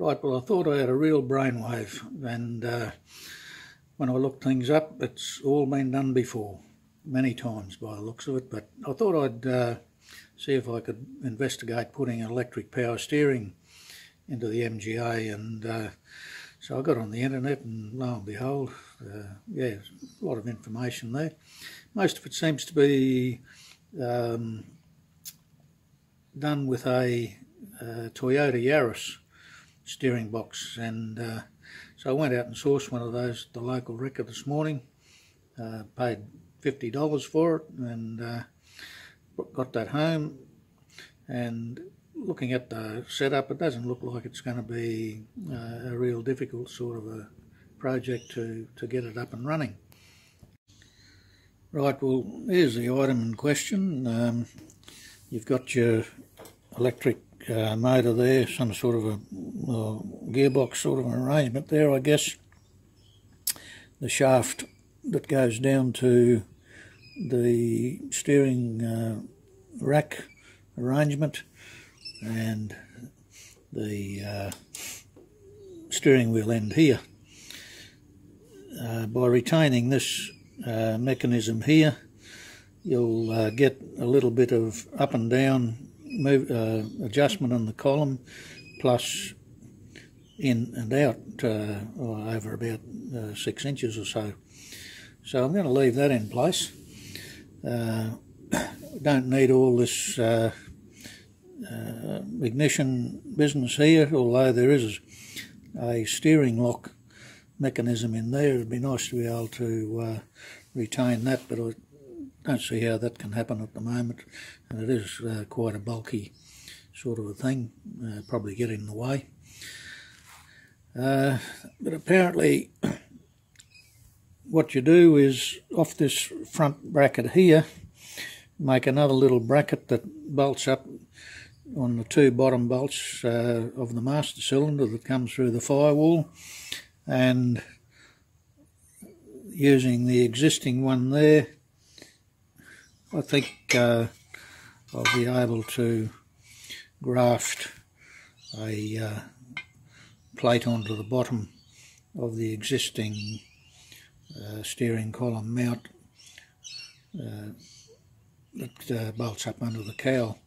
Right, well, I thought I had a real brainwave, and uh, when I looked things up, it's all been done before, many times by the looks of it. But I thought I'd uh, see if I could investigate putting electric power steering into the MGA, and uh, so I got on the internet, and lo and behold, uh, yeah, a lot of information there. Most of it seems to be um, done with a, uh, Toyota Yaris steering box and uh, so I went out and sourced one of those at the local wrecker this morning uh, paid $50 for it and uh, got that home and looking at the setup it doesn't look like it's going to be uh, a real difficult sort of a project to, to get it up and running. Right, well here's the item in question. Um, you've got your electric uh, motor there, some sort of a uh, gearbox sort of an arrangement there, I guess. The shaft that goes down to the steering uh, rack arrangement and the uh, steering wheel end here. Uh, by retaining this uh, mechanism here, you'll get a little bit of up and down move, uh, adjustment on the column plus in and out uh, over about uh, six inches or so. So I'm going to leave that in place. Uh, don't need all this uh, uh, ignition business here, although there is a steering lock mechanism in there. It'd be nice to be able to retain that, but I don't see how that can happen at the moment, and it is uh, quite a bulky sort of a thing, uh, probably get in the way. Uh, but apparently, what you do is off this front bracket here, make another little bracket that bolts up on the two bottom bolts uh, of the master cylinder that comes through the firewall, and using the existing one there I think uh, I'll be able to graft a uh, plate onto the bottom of the existing uh, steering column mount uh, that uh, bolts up under the cowl.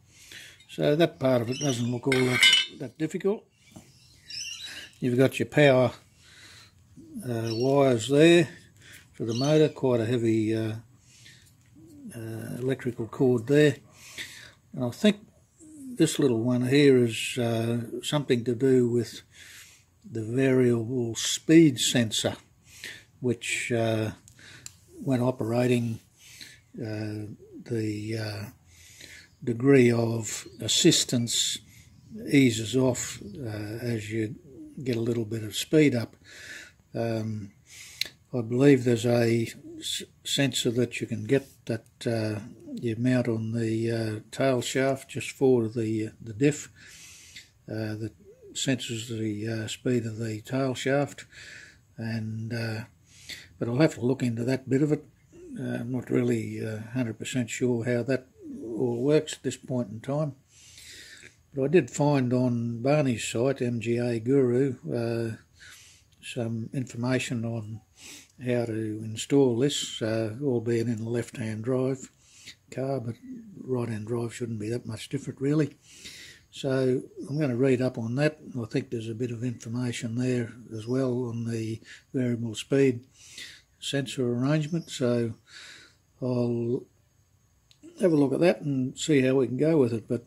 So that part of it doesn't look all that, that difficult. You've got your power uh, wires there for the motor, quite a heavy uh, electrical cord there. And I think this little one here is uh, something to do with the variable speed sensor, which uh, when operating uh, the uh, degree of assistance eases off uh, as you get a little bit of speed up. Um, I believe there's a sensor that you can get that uh, you mount on the uh, tail shaft just for the uh, the diff uh, that senses the uh, speed of the tail shaft. And uh, but I'll have to look into that bit of it. I'm not really 100% sure how that all works at this point in time. But I did find on Barney's site MGA Guru some information on how to install this, uh, albeit in a left-hand drive car, but right-hand drive shouldn't be that much different really. So I'm going to read up on that. I think there's a bit of information there as well on the variable speed sensor arrangement. So I'll have a look at that and see how we can go with it. But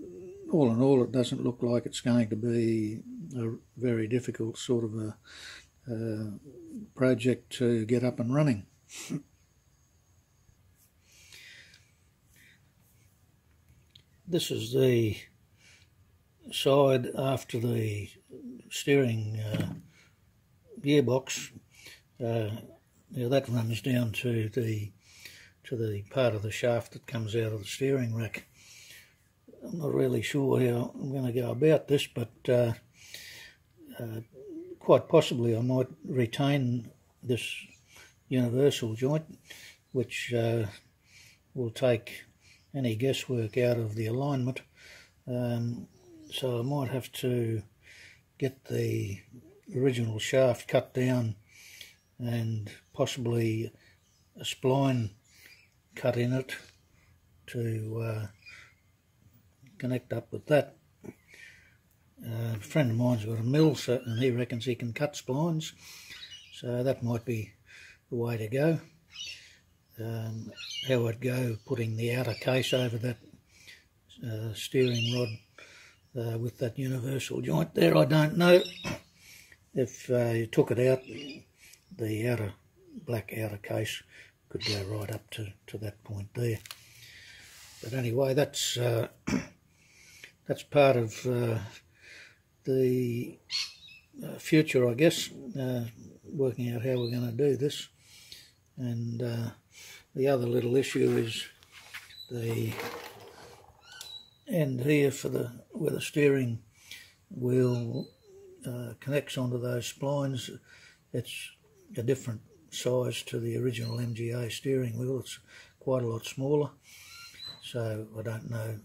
all in all, it doesn't look like it's going to be a very difficult sort of a project to get up and running. this is the side after the steering uh, gearbox. Uh, now that runs down to the to the part of the shaft that comes out of the steering rack. I'm not really sure how I'm going to go about this, but uh, uh, quite possibly I might retain this universal joint which uh, will take any guesswork out of the alignment um, so I might have to get the original shaft cut down and possibly a spline cut in it to uh, connect up with that. Uh, a friend of mine's got a mill set and he reckons he can cut splines so that might be the way to go. Um, how I'd go putting the outer case over that uh, steering rod uh, with that universal joint there I don't know. If uh, you took it out the outer black outer case could go right up to, to that point there. But anyway that's uh, that's part of uh, the uh, future I guess uh, working out how we're going to do this and the other little issue is the end here for the where the steering wheel uh, connects onto those splines. It's a different size to the original MGA steering wheel. It's quite a lot smaller. So I don't know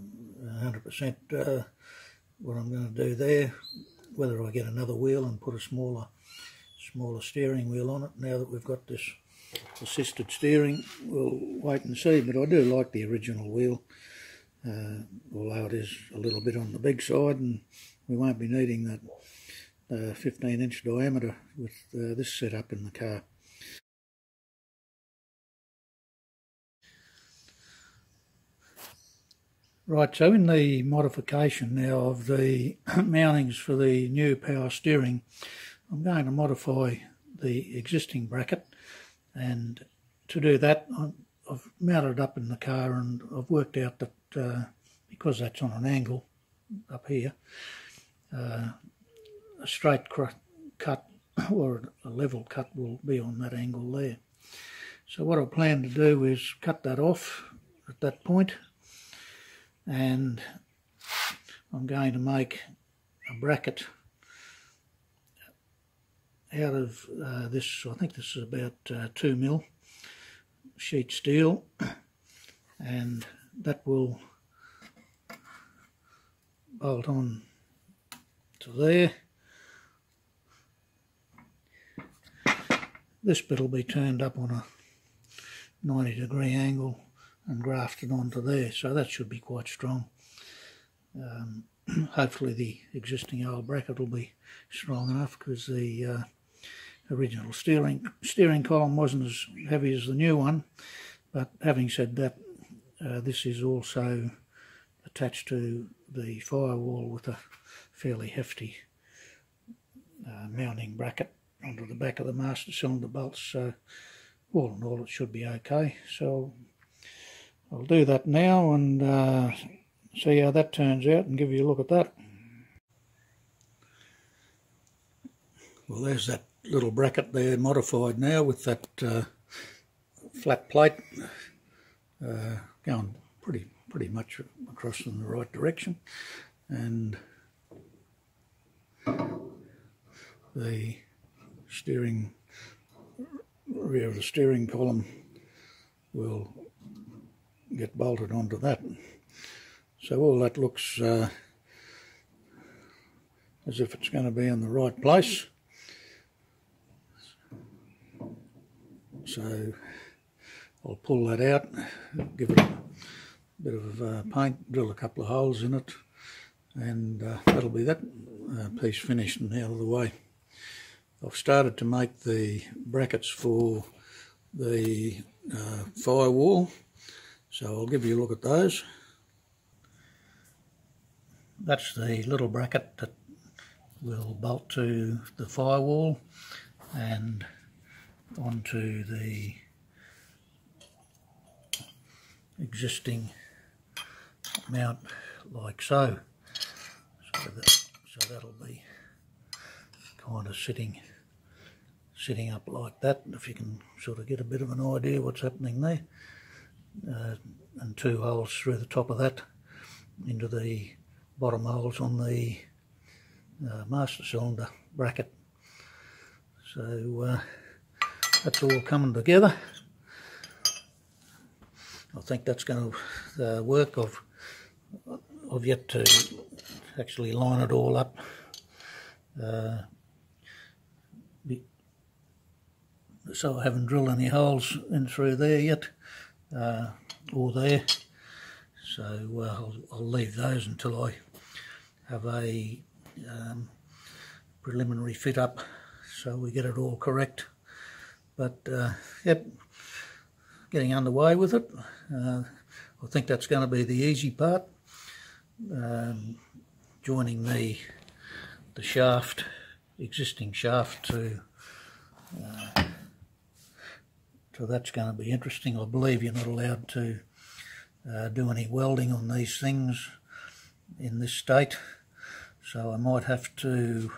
100% uh, what I'm going to do there. Whether I get another wheel and put a smaller, smaller steering wheel on it. Now that we've got this assisted steering, we'll wait and see. But I do like the original wheel uh, although it is a little bit on the big side and we won't be needing that uh, 15 inch diameter with uh, this setup in the car. Right, so in the modification now of the mountings for the new power steering, I'm going to modify the existing bracket and to do that I've mounted up in the car and I've worked out that uh, because that's on an angle up here, uh, a straight cut or a level cut will be on that angle there. So what I plan to do is cut that off at that point and I'm going to make a bracket out of uh, this, I think this is about uh, 2 mil sheet steel and that will bolt on to there. This bit will be turned up on a 90 degree angle and grafted onto there so that should be quite strong. Um, hopefully the existing old bracket will be strong enough because the uh, original steering steering column wasn't as heavy as the new one but having said that uh, this is also attached to the firewall with a fairly hefty uh, mounting bracket onto the back of the master cylinder bolts so all in all it should be okay so I'll do that now and uh, see how that turns out and give you a look at that. Well there's that little bracket there modified now with that uh, flat plate. Uh, going pretty pretty much across in the right direction. And the steering rear of the steering column will get bolted onto that. So all that looks uh, as if it's going to be in the right place. So I'll pull that out, give it a bit of uh, paint, drill a couple of holes in it, and uh, that'll be that uh, piece finished and out of the way. I've started to make the brackets for the uh, firewall, so I'll give you a look at those. That's the little bracket that will bolt to the firewall and onto the existing mount like so. So, that, so that'll be kind of sitting sitting up like that if you can sort of get a bit of an idea what's happening there uh, and two holes through the top of that into the bottom holes on the uh, master cylinder bracket so uh, that's all coming together. I think that's going to work. I've, I've yet to actually line it all up Uh, so I haven't drilled any holes in through there yet, uh, there. So uh, I'll, I'll, leave those until I have a um, preliminary fit up so we get it all correct. But uh, yep, getting underway with it. Uh, I think that's going to be the easy part. Um, joining the the shaft, existing shaft to uh, so that's going to be interesting. I believe you're not allowed to uh, do any welding on these things in this state, so I might have to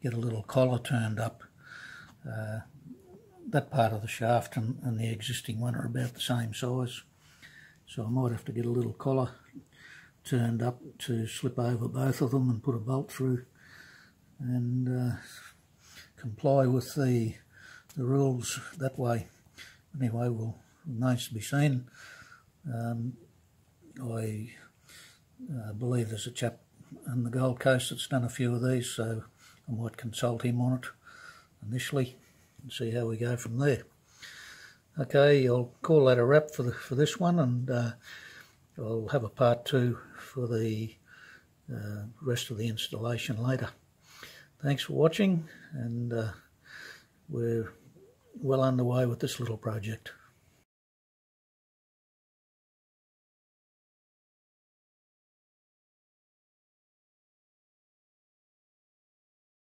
get a little collar turned up. Uh, that part of the shaft and, and the existing one are about the same size. So I might have to get a little collar turned up to slip over both of them and put a bolt through and uh, comply with the the rules that way. Anyway, well, remains to be seen. Um, I uh, believe there's a chap on the Gold Coast that's done a few of these, so I might consult him on it initially and see how we go from there. Okay, I'll call that a wrap for the, for this one, and uh, I'll have a part two for the uh, rest of the installation later. Thanks for watching, and uh, we're well underway with this little project.